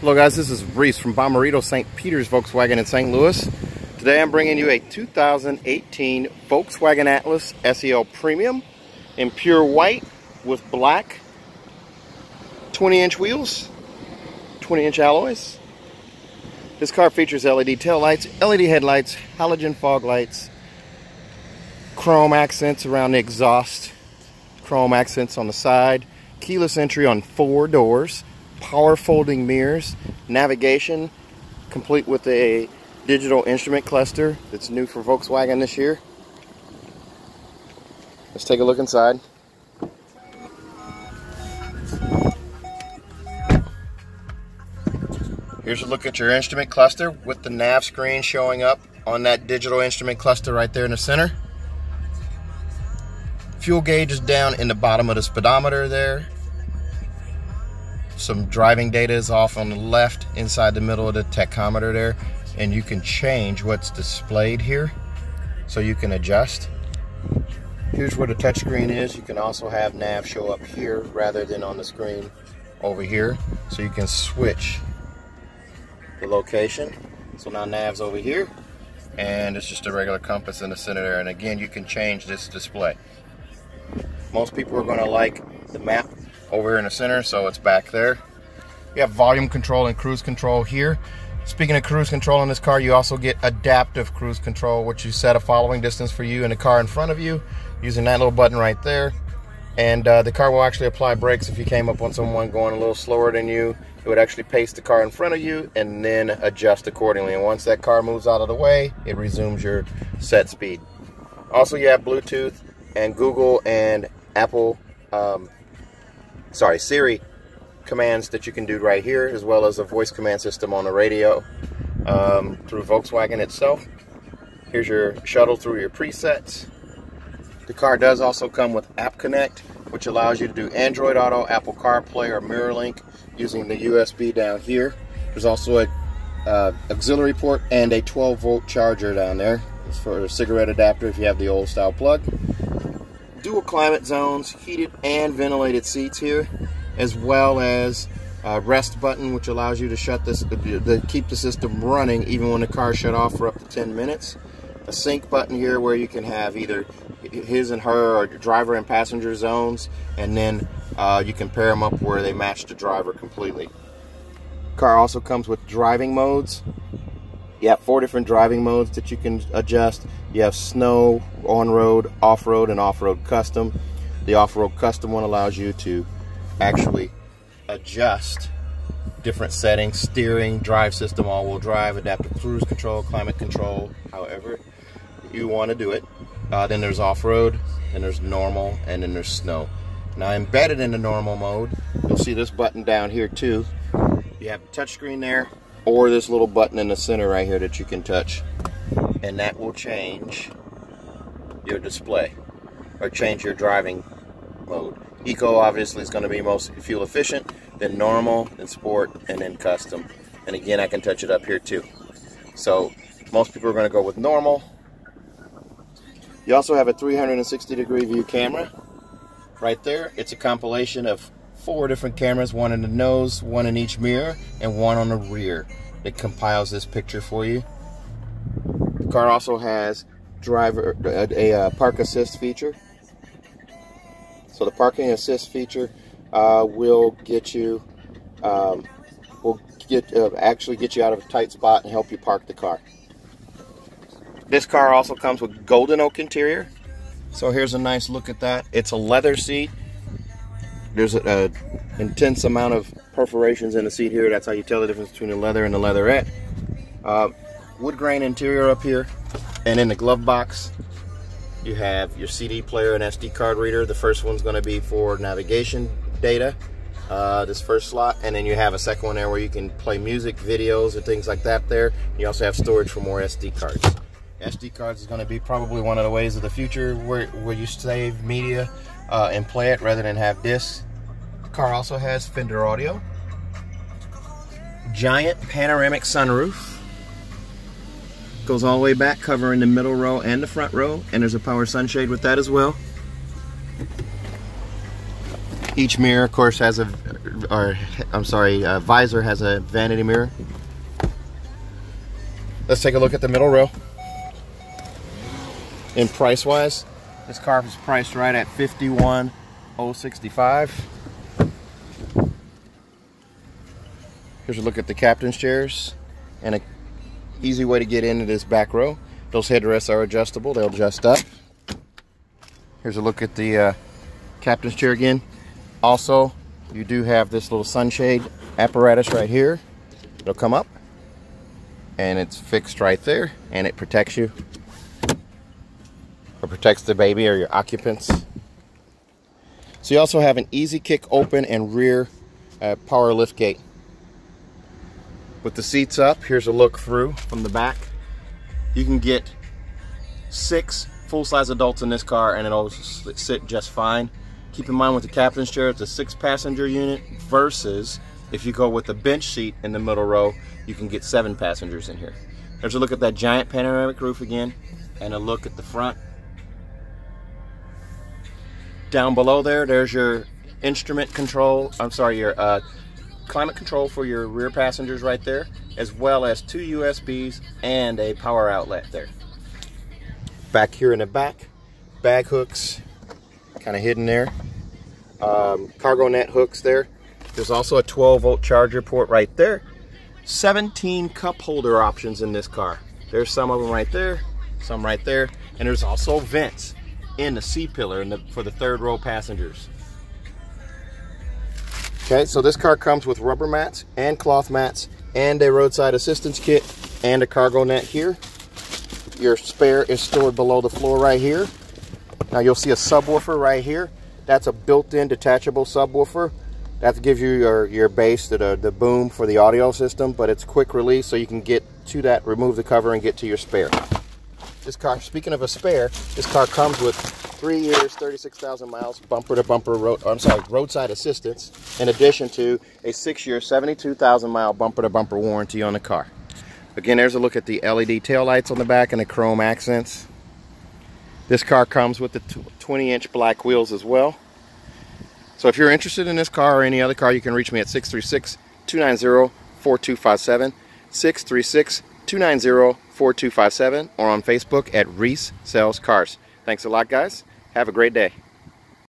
Hello guys, this is Reese from Bommarito St. Peter's Volkswagen in St. Louis. Today I'm bringing you a 2018 Volkswagen Atlas SEL Premium in pure white with black 20 inch wheels, 20 inch alloys. This car features LED tail lights, LED headlights, halogen fog lights, chrome accents around the exhaust, chrome accents on the side, keyless entry on four doors, power folding mirrors, navigation, complete with a digital instrument cluster that's new for Volkswagen this year. Let's take a look inside. Here's a look at your instrument cluster with the nav screen showing up on that digital instrument cluster right there in the center. Fuel gauge is down in the bottom of the speedometer there some driving data is off on the left inside the middle of the tachometer there and you can change what's displayed here so you can adjust. Here's where the touchscreen is. You can also have nav show up here rather than on the screen over here so you can switch the location. So now nav's over here and it's just a regular compass in the center there and again you can change this display. Most people are going to like the map over here in the center, so it's back there. You have volume control and cruise control here. Speaking of cruise control in this car, you also get adaptive cruise control, which you set a following distance for you and the car in front of you using that little button right there. And uh, the car will actually apply brakes if you came up on someone going a little slower than you. It would actually pace the car in front of you and then adjust accordingly. And once that car moves out of the way, it resumes your set speed. Also, you have Bluetooth and Google and Apple um, sorry, Siri commands that you can do right here, as well as a voice command system on the radio um, through Volkswagen itself. Here's your shuttle through your presets. The car does also come with App Connect, which allows you to do Android Auto, Apple CarPlay, or MirrorLink using the USB down here. There's also a uh, auxiliary port and a 12 volt charger down there. It's for a cigarette adapter if you have the old style plug dual climate zones, heated and ventilated seats here, as well as a rest button, which allows you to shut this, to keep the system running even when the car shut off for up to 10 minutes. A sync button here where you can have either his and her or driver and passenger zones, and then uh, you can pair them up where they match the driver completely. Car also comes with driving modes, you have four different driving modes that you can adjust. You have snow, on-road, off-road, and off-road custom. The off-road custom one allows you to actually adjust different settings, steering, drive system, all-wheel drive, adaptive cruise control, climate control, however you want to do it. Uh, then there's off-road, then there's normal, and then there's snow. Now embedded in the normal mode, you'll see this button down here too. You have a touchscreen there, or this little button in the center right here that you can touch and that will change your display or change your driving mode. Eco obviously is going to be most fuel efficient then normal then sport and then custom. And again I can touch it up here too. So most people are going to go with normal. You also have a 360 degree view camera right there. It's a compilation of four different cameras, one in the nose, one in each mirror, and one on the rear. It compiles this picture for you. The car also has driver a, a, a park assist feature. So the parking assist feature uh, will get you um, will get uh, actually get you out of a tight spot and help you park the car. This car also comes with golden oak interior. So here's a nice look at that. It's a leather seat there's a, intense amount of perforations in the seat here. That's how you tell the difference between the leather and the leatherette. Uh, wood grain interior up here. And in the glove box, you have your CD player and SD card reader. The first one's going to be for navigation data, uh, this first slot. And then you have a second one there where you can play music, videos, and things like that there. You also have storage for more SD cards. SD cards is going to be probably one of the ways of the future where, where you save media uh, and play it rather than have discs. The car also has Fender audio, giant panoramic sunroof, goes all the way back covering the middle row and the front row, and there's a power sunshade with that as well. Each mirror, of course, has a or I'm sorry, uh, visor has a vanity mirror. Let's take a look at the middle row. In price wise, this car is priced right at 51,065. Here's a look at the captain's chairs and a easy way to get into this back row. Those headrests are adjustable, they'll adjust up. Here's a look at the uh, captain's chair again. Also, you do have this little sunshade apparatus right here. It'll come up and it's fixed right there and it protects you or protects the baby or your occupants. So you also have an easy kick open and rear uh, power lift gate. With the seats up, here's a look through from the back. You can get six full-size adults in this car and it'll sit just fine. Keep in mind with the captain's chair, it's a six-passenger unit versus if you go with the bench seat in the middle row, you can get seven passengers in here. There's a look at that giant panoramic roof again and a look at the front. Down below there, there's your instrument control, I'm sorry, your uh, climate control for your rear passengers right there, as well as two USBs and a power outlet there. Back here in the back, bag hooks, kind of hidden there. Um, cargo net hooks there. There's also a 12 volt charger port right there. 17 cup holder options in this car. There's some of them right there, some right there, and there's also vents in the C-pillar for the third row passengers. Okay, so this car comes with rubber mats and cloth mats and a roadside assistance kit and a cargo net here. Your spare is stored below the floor right here. Now you'll see a subwoofer right here. That's a built-in detachable subwoofer. That gives you your, your bass, the, the boom for the audio system, but it's quick release so you can get to that, remove the cover and get to your spare. This car, speaking of a spare, this car comes with three years, 36,000 miles, bumper to bumper road, I'm sorry, roadside assistance, in addition to a six year, 72,000 mile bumper to bumper warranty on the car. Again, there's a look at the LED tail lights on the back and the chrome accents. This car comes with the 20 inch black wheels as well. So if you're interested in this car or any other car, you can reach me at 636 290 4257. 636 290 4257 or on Facebook at Reese Sells Cars. Thanks a lot, guys. Have a great day.